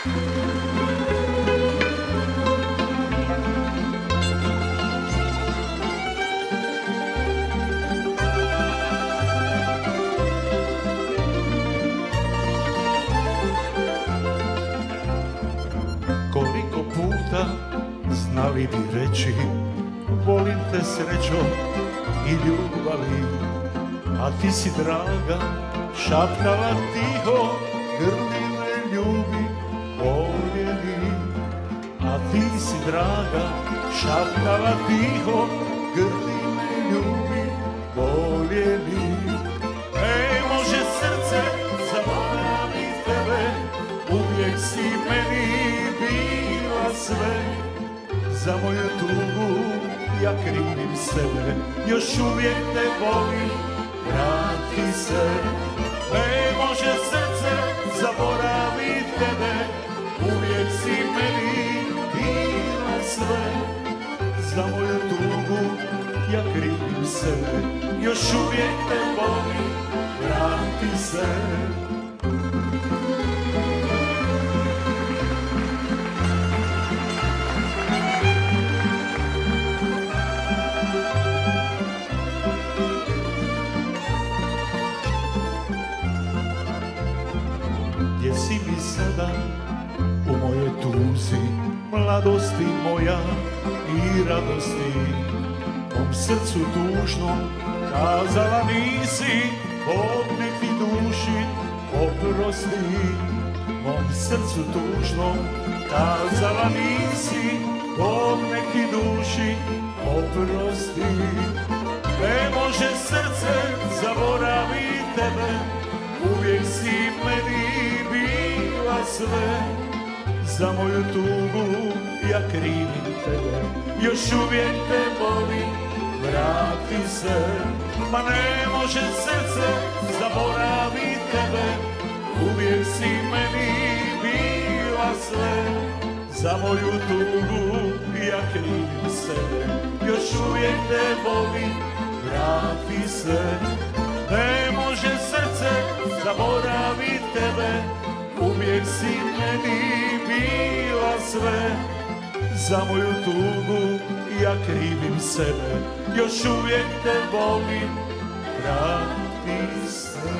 Koliko puta znali bi reći Volim te srećo i ljubavi A ti si draga šaptala tiho Grli me ljubi, ti si draga šaptala tiho Grli me ljubi, voljeli Ne može srce zaboravit tebe Uvijek si meni bila sve. Za moju tugu ja krivim sebe Još uvijek te volim, vrati se. Ne može srce zaboravit tebe Uvijek si meni sve Za moju tugu ja krivim sebe Još uvijek te volim, vrati se. Gdje si mi sada? U mojoj tuzi Mladosti moja i radosti. Mom srcu tužnom kazala nisi Bog nek ti duši oprosti Mom srcu tužnom kazala nisi Bog nek ti duši oprosti Ne može srce zaboravit tebe Uvijek si meni bila sve Za moju tugu ja krivim tebe Još uvijek te volim, vrati se Ma ne može srce zaboravit tebe. Uvijek si meni bila sve. Za moju tugu ja krivim sebe Još uvijek te volim, vrati se ne može srce zaboravit tebe. Uvijek si sve Za moju tugu ja krivim sebe. Još uvijek te volim, vrati se